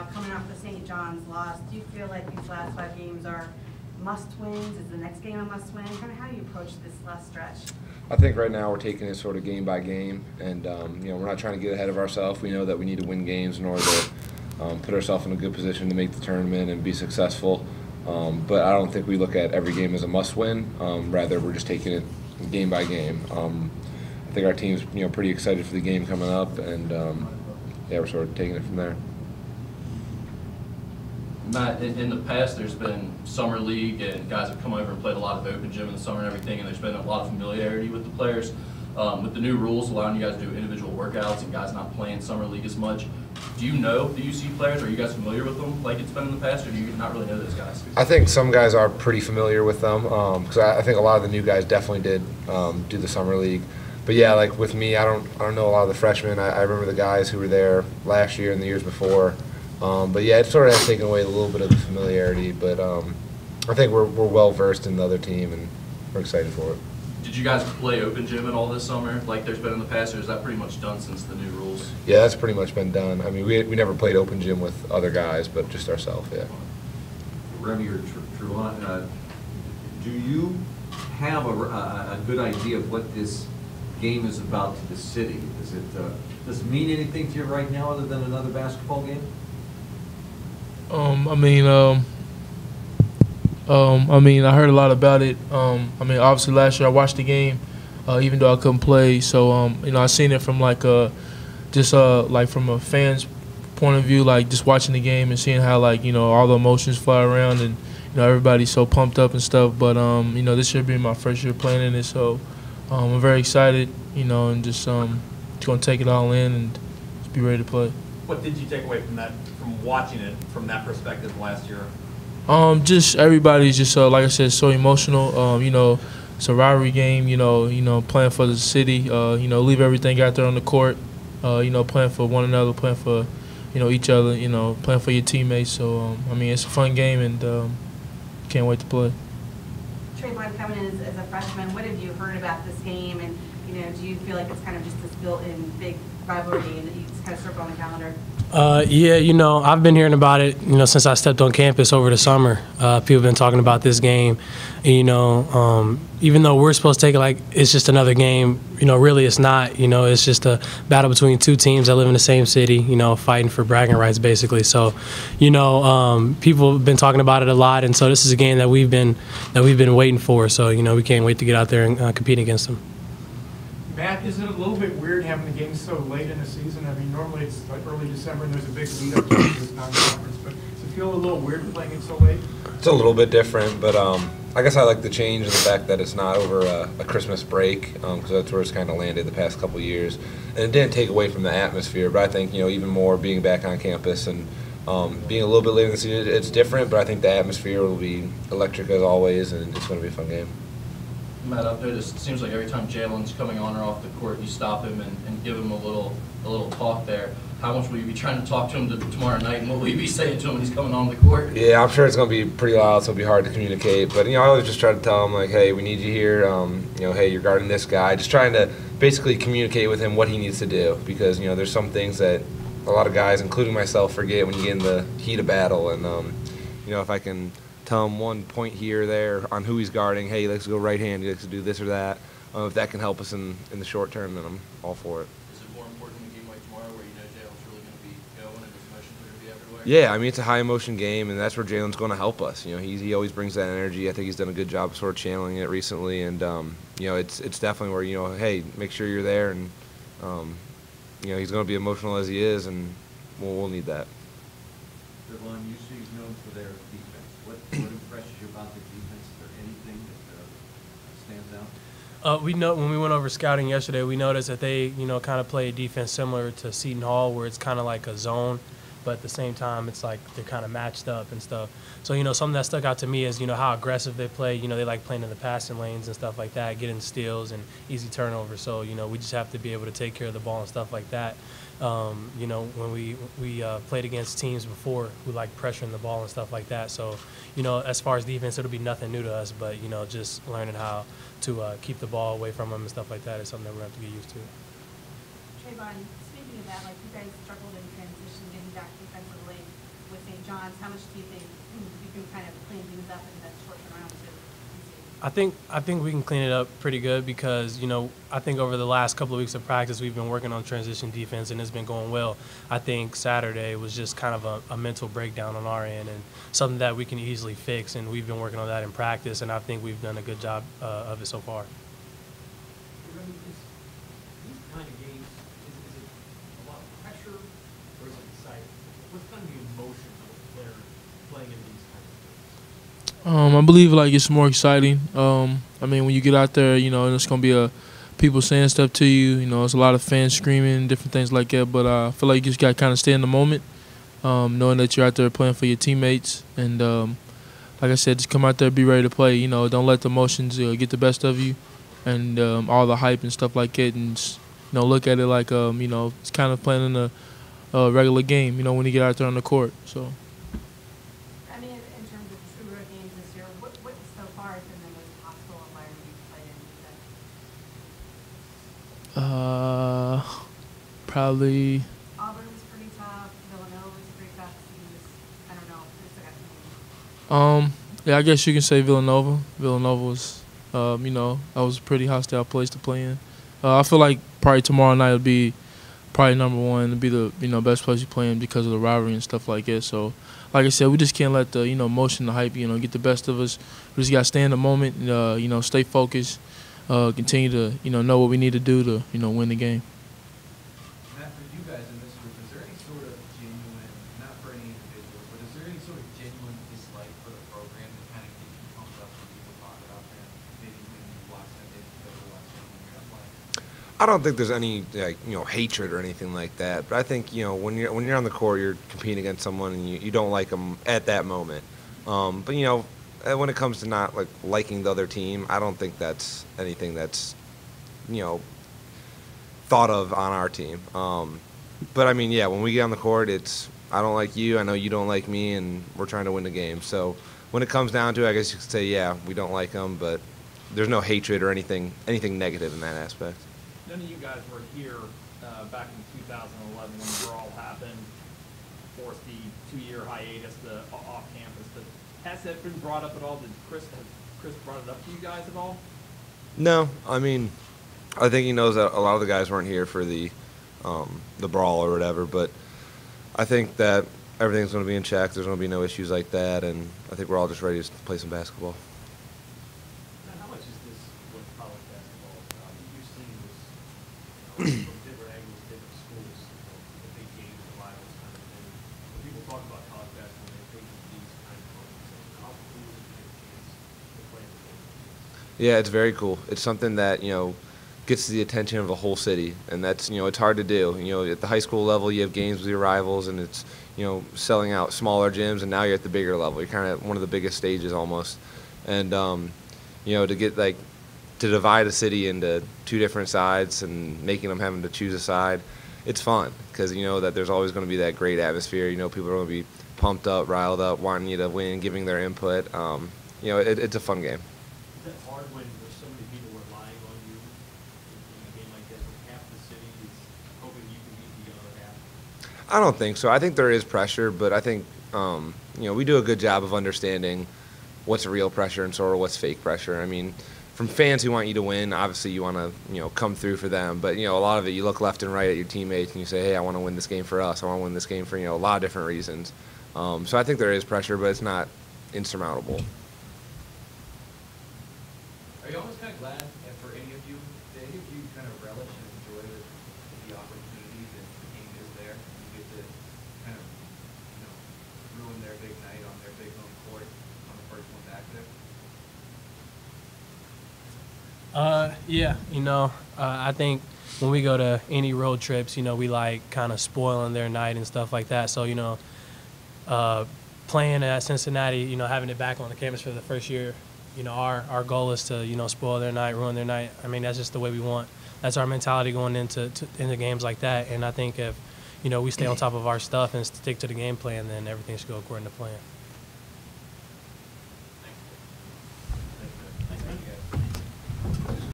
now, coming off the St. John's loss, do you feel like these last five games are must-wins? Is the next game a must-win? Kind of how do you approach this last stretch? I think right now we're taking it sort of game by game, and um, you know we're not trying to get ahead of ourselves. We know that we need to win games in order to um, put ourselves in a good position to make the tournament and be successful. Um, but I don't think we look at every game as a must-win. Um, rather, we're just taking it game by game. Um, I think our team's you know pretty excited for the game coming up, and um, yeah, we're sort of taking it from there. Matt, in, in the past, there's been summer league and guys have come over and played a lot of open gym in the summer and everything, and there's been a lot of familiarity with the players. Um, with the new rules allowing you guys to do individual workouts and guys not playing summer league as much, do you know the UC players? Are you guys familiar with them like it's been in the past, or do you not really know those guys? I think some guys are pretty familiar with them because I, I think a lot of the new guys definitely did um, do the summer league. But yeah, like with me, I don't I don't know a lot of the freshmen. I, I remember the guys who were there last year and the years before. Um, but yeah, it sort of has taken away a little bit of the familiarity. But um, I think we're we're well versed in the other team and we're excited for it. Did you guys play open gym at all this summer, like there's been in the past, or is that pretty much done since the new rules? Yeah, that's pretty much been done. I mean, we we never played open gym with other guys, but just ourselves. Yeah. Remy or Tr- Trevon, uh, do you have a, a, a good idea of what this game is about to the city? Does it, uh, does it mean anything to you right now other than another basketball game? Um, I mean, um, um, I mean, I heard a lot about it. Um, I mean, obviously last year I watched the game, uh, even though I couldn't play. So, um, you know, I seen it from like a, just uh, like from a fan's point of view, like just watching the game and seeing how like you know all the emotions fly around and you know everybody's so pumped up and stuff. But um, you know, this year being my first year playing in it, so um, I'm very excited. You know, and just um, just gonna take it all in and be ready to play. What did you take away from that, from watching it, from that perspective last year? Um, just everybody's just uh, like I said, so emotional. Um, you know, it's a rivalry game. You know, you know, playing for the city. Uh, you know, leave everything out there on the court. Uh, you know, playing for one another, playing for, you know, each other. You know, playing for your teammates. So um, I mean, it's a fun game, and um, can't wait to play. Trevon coming in as, as a freshman, what have you heard about this game? And, you know, do you feel like it's kind of just this built-in big rivalry game that you kind of circle on the calendar? Uh, yeah, you know, I've been hearing about it, you know, since I stepped on campus over the summer. Uh, people have been talking about this game. And, you know, um, even though we're supposed to take it like it's just another game, you know, really it's not. You know, it's just a battle between two teams that live in the same city, you know, fighting for bragging rights, basically. So, you know, um, people have been talking about it a lot, and so this is a game that we've been that we've been waiting for. So, you know, we can't wait to get out there and uh, compete against them. Matt, isn't it a little bit weird having the game so late in the season? I mean, normally it's like early December and there's a big lead up to this non-conference, but does it feel a little weird playing it so late? It's a little bit different, but um, I guess I like the change in the fact that it's not over a, a Christmas break because that's where it's kind of landed the past couple years, and it didn't take away from the atmosphere. But I think you know even more being back on campus and um, being a little bit later in the season, it's different. But I think the atmosphere will be electric as always, and it's going to be a fun game. Matt, I've noticed, it seems like every time Jalen's coming on or off the court, you stop him and, and give him a little, a little talk there. How much will you be trying to talk to him to- tomorrow night, and what will you be saying to him when he's coming on the court? Yeah, I'm sure it's going to be pretty loud, so it'll be hard to communicate. But you know, I always just try to tell him like, hey, we need you here. Um, you know, hey, you're guarding this guy. Just trying to basically communicate with him what he needs to do because you know there's some things that a lot of guys, including myself, forget when you get in the heat of battle. And um, you know, if I can tell him one point here or there on who he's guarding, hey, he likes to go right hand, he likes to do this or that. Um, if that can help us in, in the short term, then I'm all for it. Is it more important in a game like tomorrow where you know Jalen's really going to be going and his emotions are going to be everywhere? Yeah, I mean it's a high emotion game, and that's where Jalen's going to help us. You know, he he always brings that energy. I think he's done a good job sort of channeling it recently, and um, you know, it's it's definitely where you know, hey, make sure you're there, and um, you know, he's going to be emotional as he is, and we'll, we'll need that. Trevon, UC is known for their defense. What, what impresses you about the defense? Is there anything that uh, stands out? Uh, we know when we went over scouting yesterday, we noticed that they, you know, kind of play a defense similar to Seton Hall, where it's kind of like a zone, but at the same time, it's like they're kind of matched up and stuff. So, you know, something that stuck out to me is, you know, how aggressive they play. You know, they like playing in the passing lanes and stuff like that, getting steals and easy turnovers. So, you know, we just have to be able to take care of the ball and stuff like that. Um, you know, when we we uh, played against teams before who like pressuring the ball and stuff like that. So, you know, as far as defense, it'll be nothing new to us, but you know, just learning how to uh, keep the ball away from them and stuff like that is something that we're to have to get used to. Trevon, speaking of that, like you guys struggled in transition getting back defensively. with St. John's, how much do you think you can kind of clean things up in that short term round? I think I think we can clean it up pretty good because you know I think over the last couple of weeks of practice we've been working on transition defense and it's been going well. I think Saturday was just kind of a, a mental breakdown on our end and something that we can easily fix and we've been working on that in practice and I think we've done a good job uh, of it so far. Remy, is these kind of games, is, is it a lot of pressure or is it exciting? What's kind of the emotion of a player playing in these kind of games? Um, I believe like it's more exciting. Um, I mean, when you get out there, you know, and it's gonna be a people saying stuff to you. You know, it's a lot of fans screaming, different things like that. But uh, I feel like you just got to kind of stay in the moment, um, knowing that you're out there playing for your teammates, and um, like I said, just come out there, be ready to play. You know, don't let the emotions uh, get the best of you, and um, all the hype and stuff like it, and you know, look at it like um, you know, it's kind of playing in a, a regular game. You know, when you get out there on the court. So. I mean, in in terms of true road games this year, what, what so far has been the most hostile environment you've played in? You said? Uh, probably. Auburn's pretty tough, pretty tough, I don't know, just like I Um, yeah, I guess you can say Villanova. Villanova was, um, you know, that was a pretty hostile place to play in. Uh, I feel like probably tomorrow night will be probably number one to be the you know best place you play in because of the rivalry and stuff like that. So, like I said, we just can't let the you know motion, the hype, you know, get the best of us. We just got to stay in the moment, and, uh, you know, stay focused, uh, continue to you know know what we need to do to you know win the game. Matt, for you guys in this group, is there any sort of genuine, not for any individual, but is there any sort of genuine dislike for the program that kind of gets you pumped up when people talk about them? Maybe when you watch them, maybe you watch them when you're? I don't think there's any like you know hatred or anything like that. But I think you know when you're when you're on the court, you're competing against someone and you, you don't like them at that moment. Um, but you know, when it comes to not like liking the other team, I don't think that's anything that's you know thought of on our team. Um, but I mean, yeah, when we get on the court, it's I don't like you, I know you don't like me, and we're trying to win the game. So when it comes down to it, I guess you could say, yeah, we don't like them, but there's no hatred or anything anything negative in that aspect. None of you guys were here uh, back in 2011 when the brawl happened, forced the two-year hiatus, the off-campus. But has that been brought up at all? Did Chris, Chris brought it up to you guys at all? No, I mean, I think he knows that a lot of the guys weren't here for the um, the brawl or whatever, but I think that everything's going to be in check. There's going to be no issues like that, and I think we're all just ready to play some basketball. Now, how much is this what college basketball is about? I mean, you've seen this you know, from different angles, different schools, you know, the big games, the rivals kind of thing. When people talk about college basketball, they think of these kind of moments. So how cool is it to get a chance to play in the game? Yeah, it's very cool. It's something that you know gets the attention of a whole city, and that's you know it's hard to do. You know, at the high school level, you have games with your rivals, and it's you know selling out smaller gyms, and now you're at the bigger level. You're kind of one of the biggest stages almost, and um, you know to get like to divide a city into two different sides and making them having to choose a side, it's fun because you know that there's always going to be that great atmosphere. You know, people are going to be pumped up, riled up, wanting you to win, giving their input. Um, you know, it, it's a fun game. Hard when there's so many people relying on you in a game like when half the city is hoping you can beat the other half? I don't think so. I think there is pressure, but I think um, you know we do a good job of understanding what's real pressure and sort of what's fake pressure. I mean, from fans who want you to win, obviously you want to you know come through for them, but you know a lot of it you look left and right at your teammates and you say, hey, I want to win this game for us. I want to win this game for you know a lot of different reasons. Um, so I think there is pressure, but it's not insurmountable. Are you almost kind of glad that for any of you, that any of you kind of relish and enjoy the, the opportunity that the game is there? and You get to kind of, you know, ruin their big night on their big home court on the first one back there? Uh, yeah, you know, uh, I think when we go to any road trips, you know, we like kind of spoiling their night and stuff like that. So, you know, uh, playing at Cincinnati, you know, having it back on the campus for the first year, you know, our, our goal is to, you know, spoil their night, ruin their night. I mean, that's just the way we want. That's our mentality going into to, into games like that. And I think if, you know, we stay on top of our stuff and stick to the game plan, then everything should go according to plan.